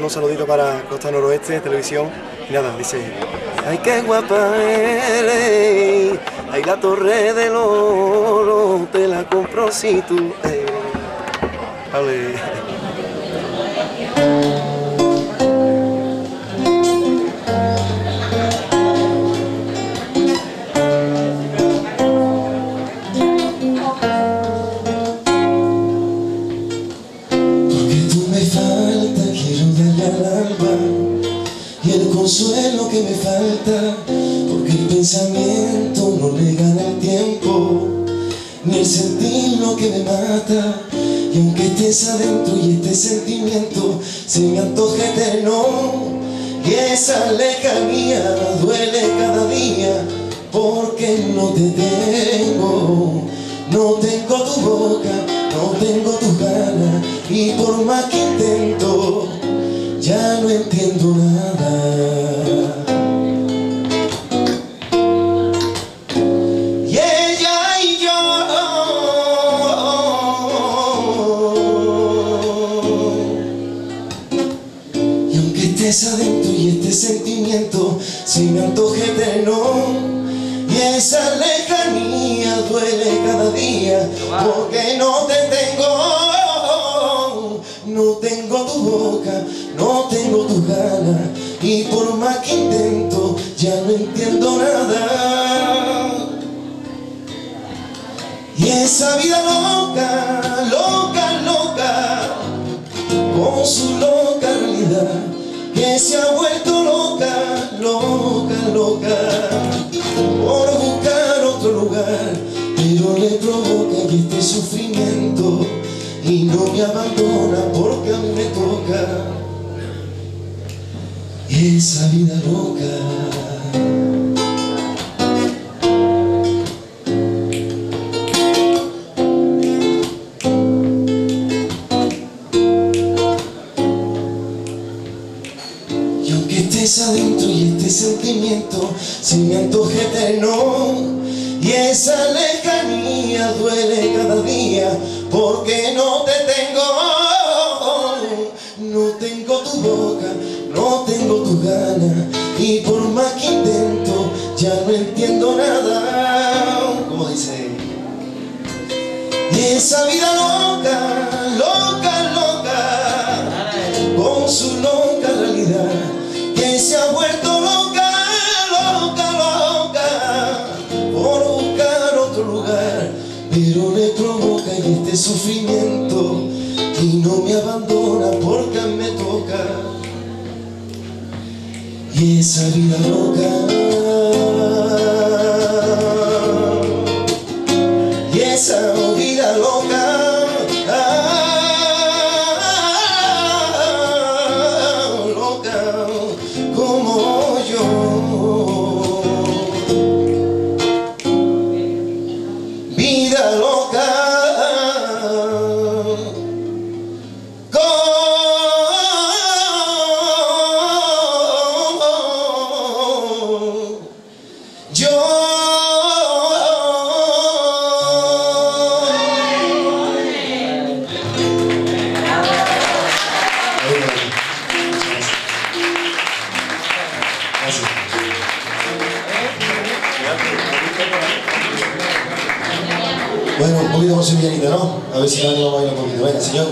mando un saludito para Costa Noroeste, televisión. Y nada, dice, ay qué guapa eres, ay la torre del oro, te la compro si tú eres. Vale. Que me falta Porque el pensamiento no le gana el tiempo Ni el sentir lo que me mata Y aunque estés adentro y este sentimiento Se me antoja eterno Y esa lejanía duele cada día Porque no te tengo No tengo tu boca no tengo tus ganas y por más que intento ya no entiendo nada. Se me antoje eterno y esa lejanía duele cada día porque no te tengo, no tengo tu boca, no tengo tu ganas y por más que intento ya no entiendo nada. Y esa vida loca, loca, loca, con su loca realidad, que se ha vuelto loca, loca, loca por buscar otro lugar, pero le provoca este sufrimiento y no me abandona porque a mí me toca esa vida loca. Adentro y este sentimiento se me antoje eterno. Y esa lejanía duele cada día porque no te tengo. No tengo tu boca, no tengo tu gana Y por más que intento ya no entiendo nada. Como dice Y esa vida loca, pero le provoca y este sufrimiento y no me abandona porque me toca. Y esa vida loca poquito más sevillanita, ¿no? A ver si Dani lo baila un poquito. Venga, señor.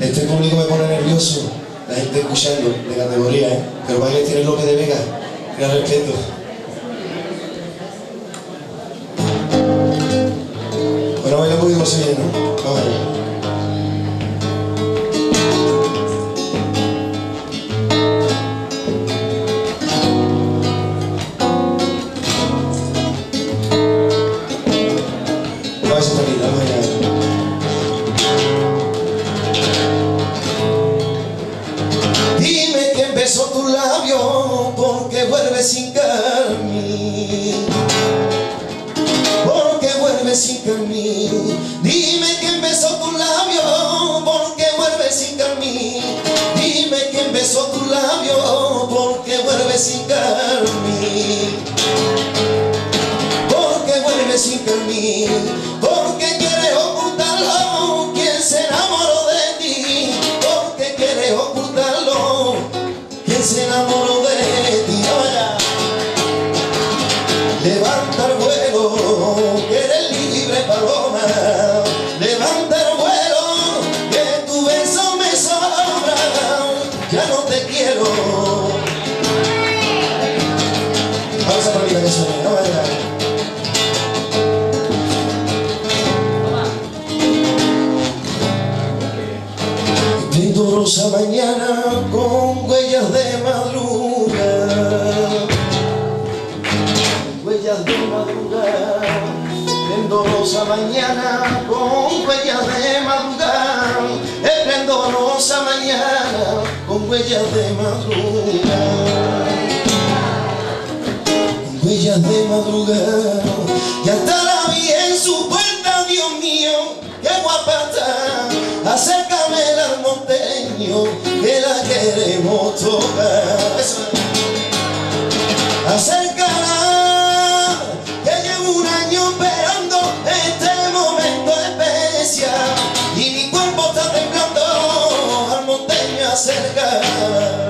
Este público me pone nervioso. La gente escuchando, de categoría, ¿eh? Pero para que tiene López de Vega. Gran respeto. Bueno, baila un poquito sevillano, ¿no? Porque vuelve sin carmín porque vuelve sin carmín huellas de madrugada. Huellas de madrugada, y hasta la vi en su puerta, Dios mío, qué guapa está, acércame el monteño, que la queremos tocar. Monteño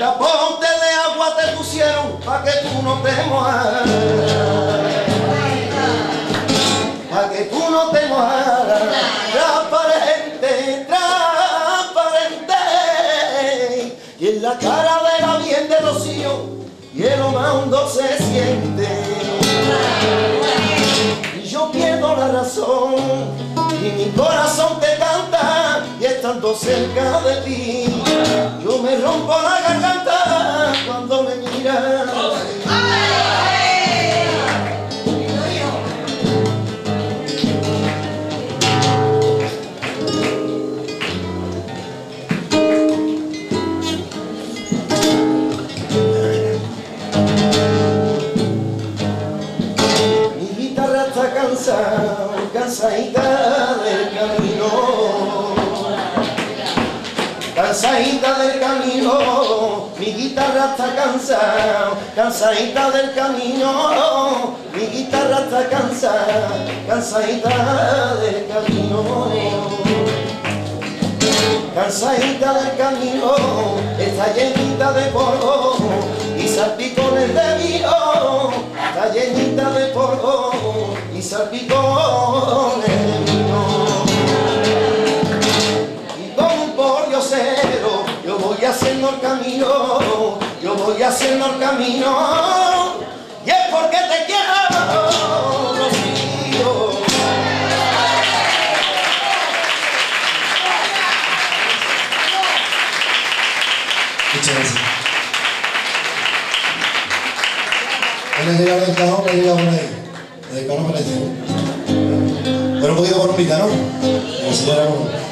capote de agua te pusieron pa' que tú no te mojaras. Pa' que tú no te mojaras. Transparente, transparente. Y en la cara de la bien de Rocío, el hondo se siente. Y yo pierdo la razón, y mi corazón te y cerca de ti, yo me rompo la garganta cuando me miras. Mi guitarra está cansada, cansadita guitarra está cansada, cansadita del camino, mi guitarra está cansada, cansadita del camino. Cansadita del camino, está llenita de polvo y salpicones de vino, está llenita de polvo y salpicones de vino. Y con un pollo cero yo voy haciendo el camino, voy haciendo el camino, y es porque te quiero, Rocío. Muchas gracias. ¿Quién ha llegado del cajón? ¿Quién ha llegado por ahí? Desde el cajón parece. Pero un poquito colombita, ¿no? Como si fuera uno.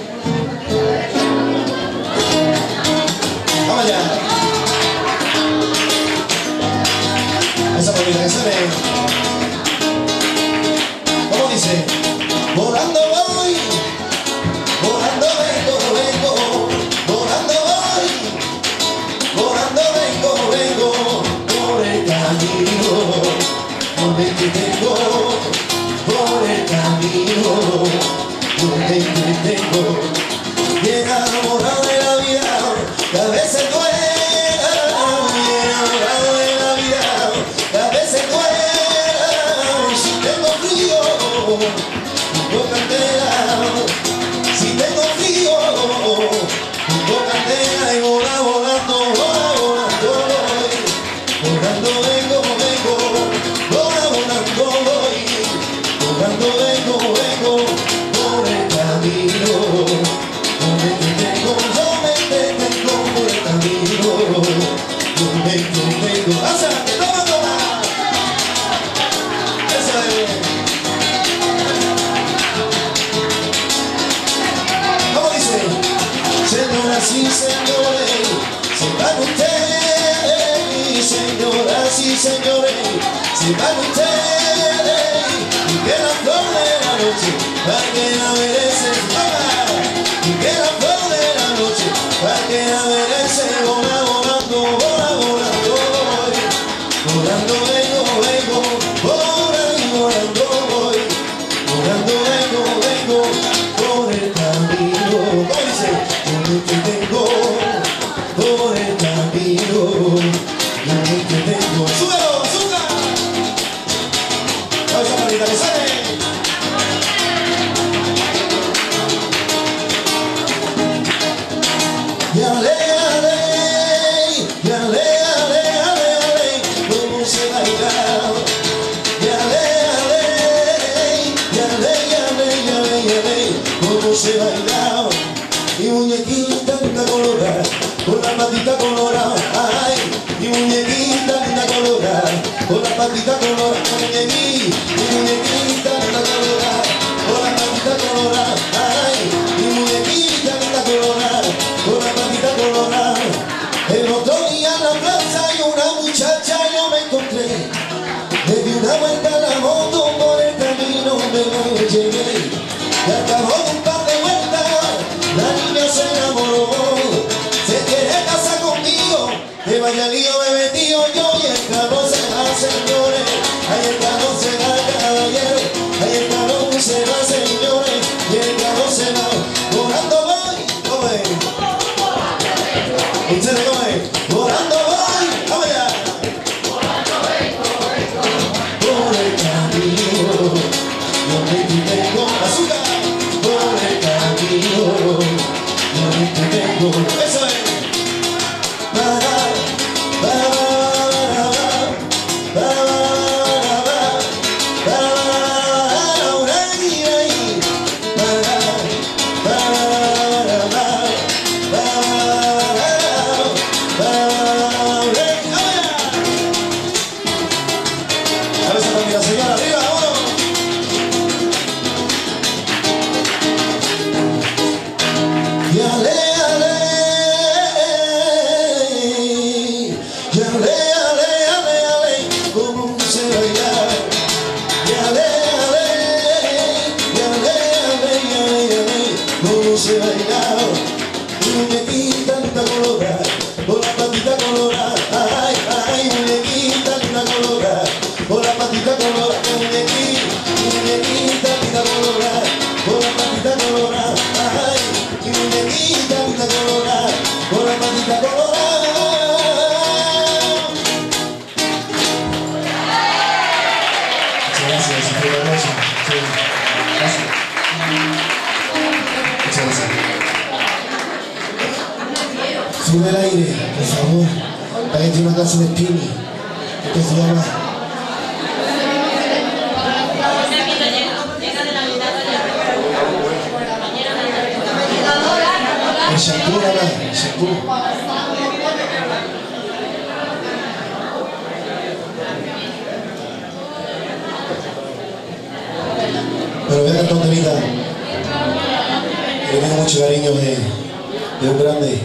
Grande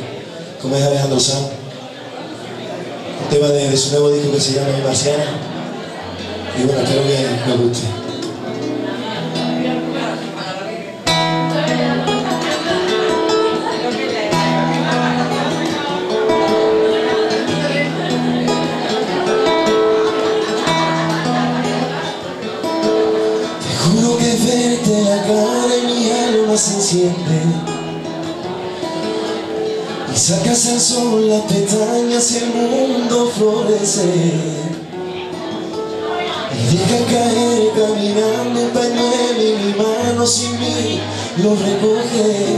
como es Alejandro Sanz. Un tema de, su nuevo disco que se llama Mi Marciana. Y bueno, espero que me guste. Te sacas al sol las pestañas y el mundo florece. Y deja caer caminando un pañuelo y mi mano sin mí lo recoge.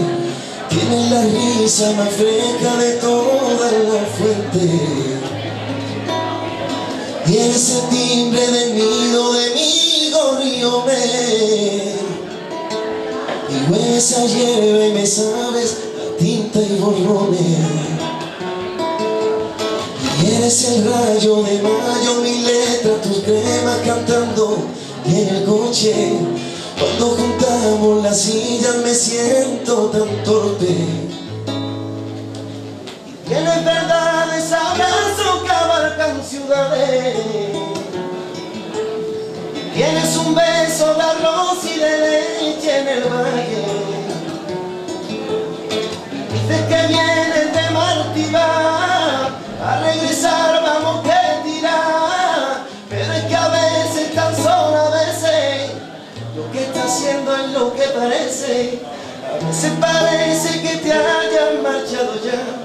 Tienes la risa más fresca de toda la fuente. Y eres el timbre del nido de mi gorrione Y hueles a y me sabes tinta y borrones Y eres el rayo de mayo, mi letra, tus cremas cantando Y en el coche, cuando juntamos las sillas me siento tan torpe Tienes verdades, abrazos que abarcan ciudades. Tienes un beso de arroz y de leche en el valle. Dices que vienes de Martibar, a regresar vamos que tirar. Pero es que a veces, tan solo a veces, lo que está haciendo es lo que parece. A veces parece que te hayan marchado ya.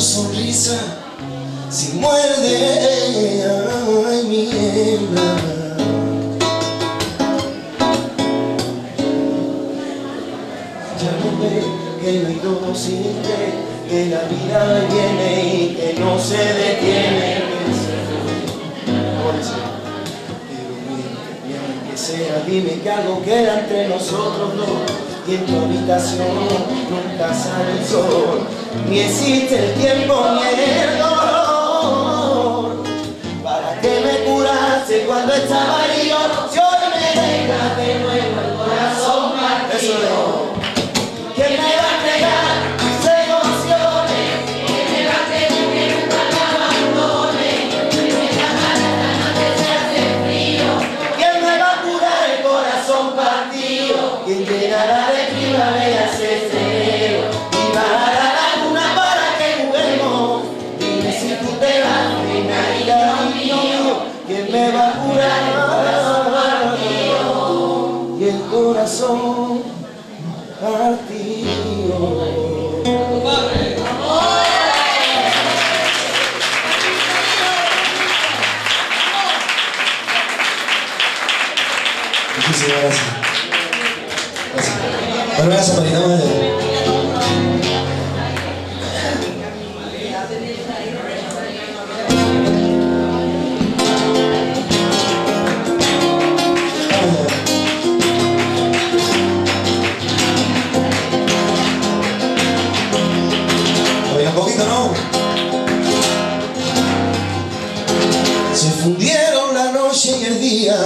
Sonrisa si muerde, ay mi niebla. Ya no ve que no hay todo simple, que la vida viene y que no se detiene. Pero que sea, dime que algo queda entre nosotros dos y en tu habitación nunca sale el sol, ni existe el tiempo ni el dolor. ¿Para qué me curaste cuando estaba yo? Hoy me dejas de nuevo el corazón partido.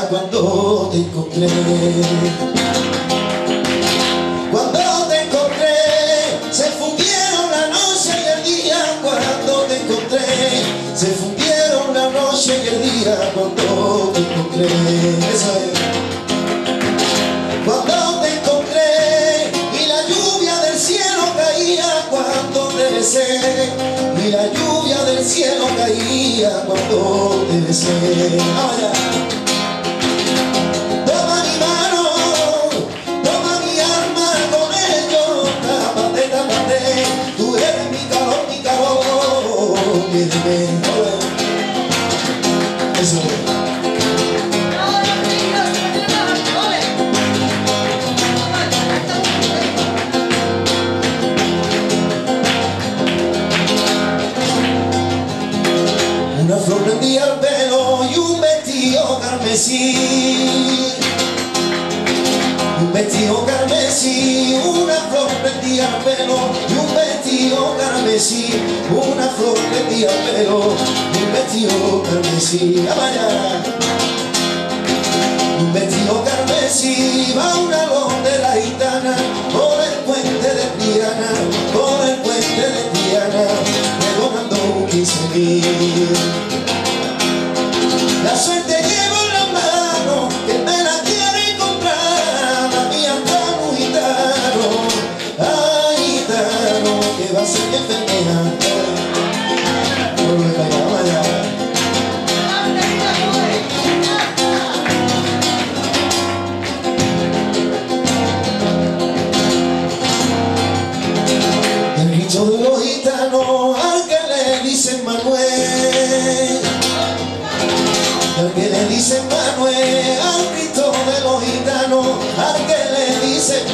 Cuando te encontré. Cuando te encontré, se fundieron la noche y el día cuando te encontré. Se fundieron la noche y el día cuando te encontré. Eso es. Cuando te encontré y la lluvia del cielo caía cuando te besé y la lluvia del cielo caía cuando te besé. Ahora, Un vestido carmesí, una flor prendía el pelo y un vestido carmesí. Una flor prendía el pelo un vestido carmesí. ¡A vaya! Un vestido carmesí va una lón de la gitana por el puente de Triana, por el puente de Triana, pregonando quince mil.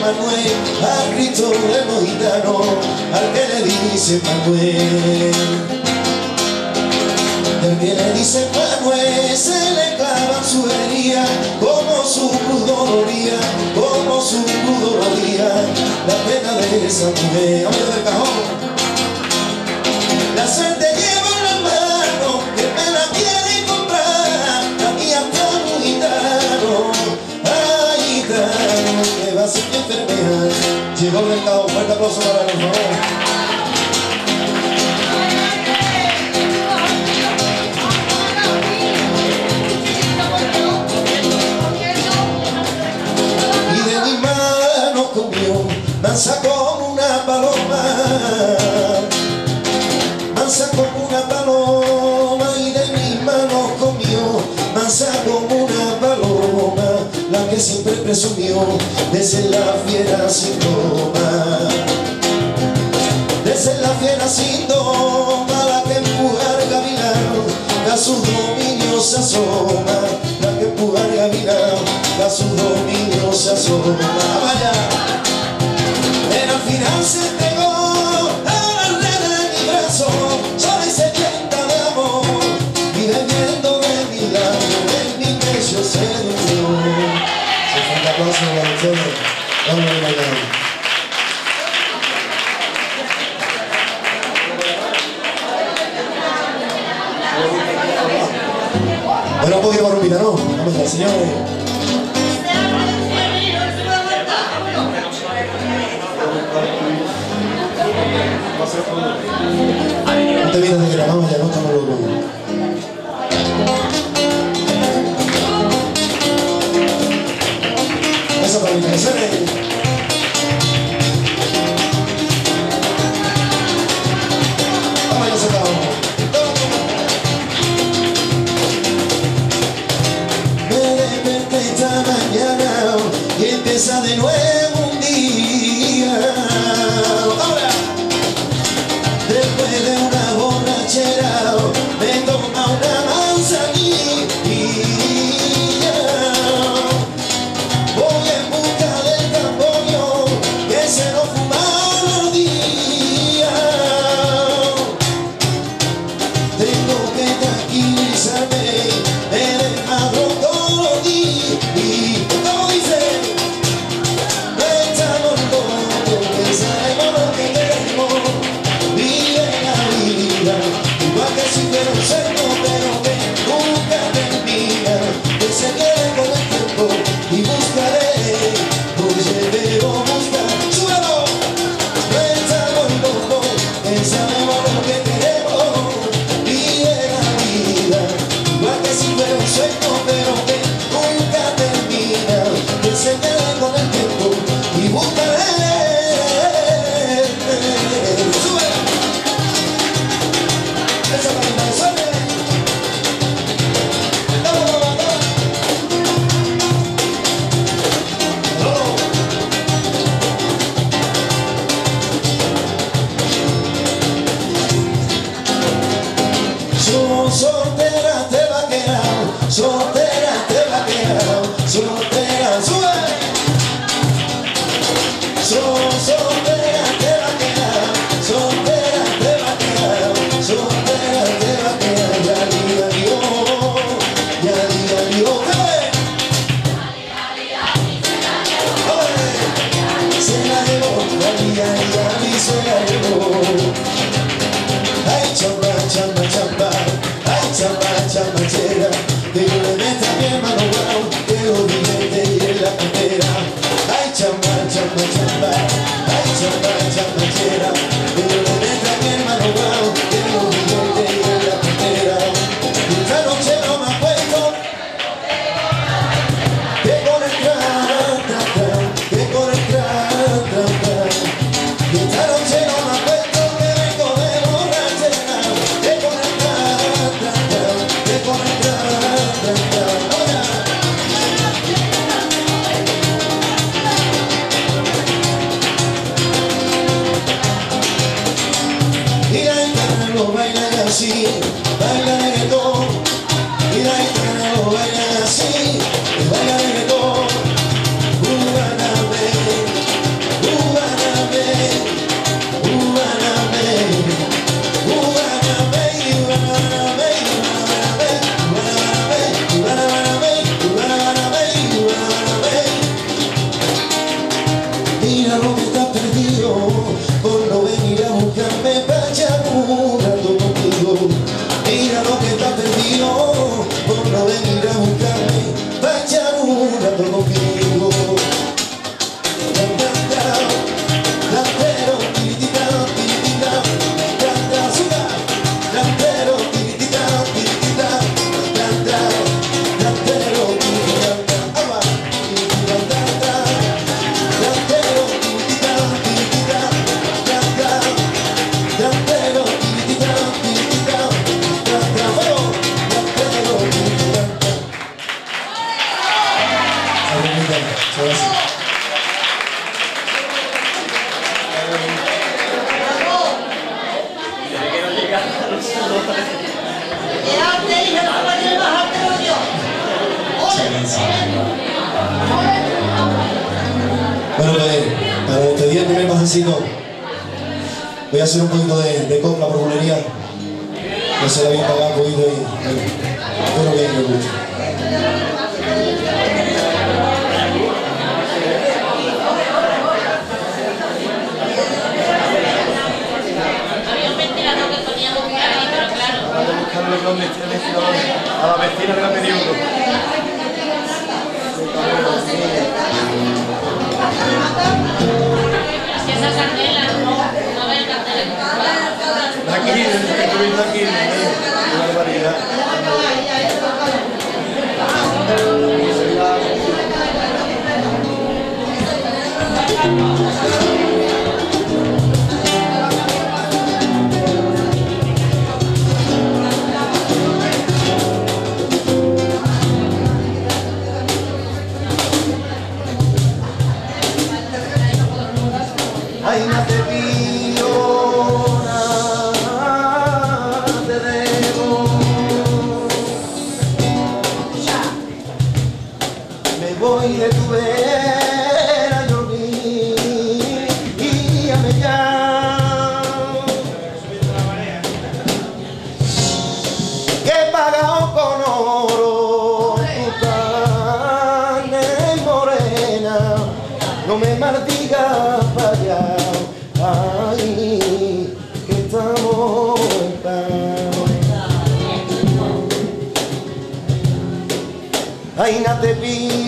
Al grito de los gitanos Al que le dicen Manuel el que le dice Manuel se le clava su herida como su cruz doloría, como su cruz doloría, la pena de esa mujer. Vamos del cajón. La suerte enfermera. Llegó el cajón, fuerte aplauso para por favor. y que siempre presumió de ser la fiera sin doma. De ser la fiera sin doma la que empujar gavilán a sus dominios se asoma. La que empujar gavilán a sus dominios se asoma. Vaya en la final se te Vamos a. Bueno, un poquito más rumbita, ¿no? Vamos señores. No te de que la vamos, ya no estamos locos. Başa da bilmesene. say Bueno, eh, para despedir el primer pasecito voy a hacer un poquito de, de por bulería. Se la voy a un poquito y. a la vecina de la. Aquí, este aquí, aquí, barbaridad.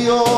Dios.